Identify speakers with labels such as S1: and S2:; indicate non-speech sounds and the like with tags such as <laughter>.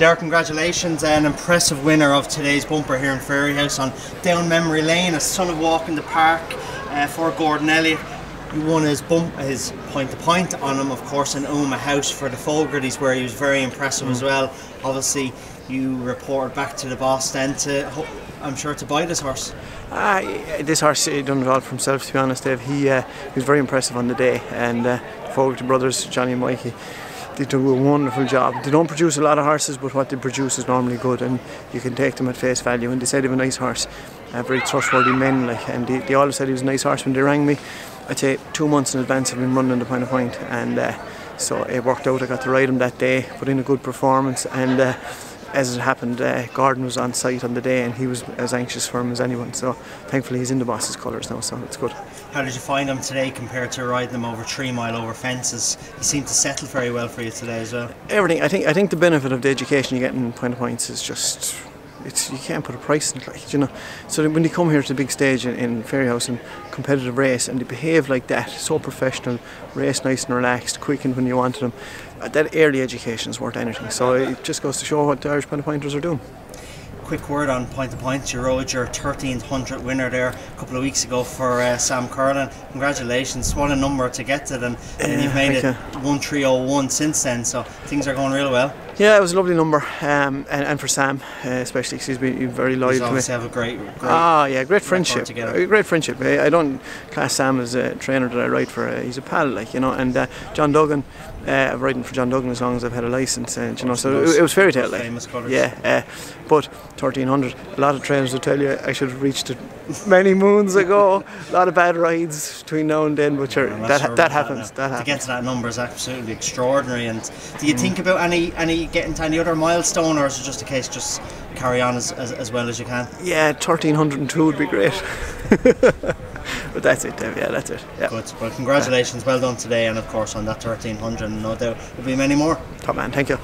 S1: Derek, congratulations, an impressive winner of today's bumper here in Fairyhouse on down memory lane. A son of walk in the park uh, for Gordon Elliott. You won his bump, his point to point on him, of course, in Omagh House for the Fogartys, where he was very impressive mm. as well. Obviously, you reported back to the boss then to, I'm sure, to buy this horse.
S2: Uh, this horse he done it all for himself, to be honest, Dave. He, uh, he was very impressive on the day, and uh, Fogarty brothers, Johnny and Mikey they do a wonderful job. They don't produce a lot of horses, but what they produce is normally good, and you can take them at face value. And they said they have a nice horse, uh, very trustworthy men, like, and they, they all said he was a nice horse when they rang me. I'd say two months in advance of him running the Point of Point, and uh, so it worked out. I got to ride him that day, put in a good performance, and. Uh, as it happened, uh, Gordon was on site on the day and he was as anxious for him as anyone. So thankfully he's in the boss's colours now, so it's good.
S1: How did you find him today compared to riding him over three mile over fences? He seemed to settle very well for you today as well.
S2: Everything. I think. I think the benefit of the education you get in point of points is just it's you can't put a price on it, like you know. So when they come here to the big stage in, in Fairyhouse and competitive race, and they behave like that, so professional, race nice and relaxed, quickened when you wanted them, uh, that early education is worth anything. So it just goes to show what the Irish point pointers are doing
S1: quick word on point to point. You rode your 1300 winner there a couple of weeks ago for uh, Sam Curling. Congratulations! What a number to get to, and, and you've made it 1301 since then. So things are going really well.
S2: Yeah, it was a lovely number, um, and, and, for Sam, uh, especially, he's been very loyal to me.
S1: have a great, great
S2: ah, yeah, great friendship, great friendship. I don't class Sam as a trainer that I ride for. Uh, he's a pal, like you know. And uh, John Duggan, uh, I've ridden for John Duggan as long as I've had a license, and you know, so it, it was fairy tale, like.
S1: Famous colours.
S2: Yeah, uh, but 1300. A lot of trainers will tell you I should have reached it many moons ago. a lot of bad rides between now and then, but sure, that, that happens. That, happens.
S1: To get to that number is absolutely extraordinary. And do you mm. think about any any getting to any other milestone, or is it just a case just carry on as, as, as well as you can?
S2: Yeah, 1302 would be great. <laughs> but that's it, Dave. Yeah, that's it. Yeah.
S1: Good. Well, congratulations. Well done today, and of course on that 1300. No doubt there'll be many more.
S2: Top man. Thank you.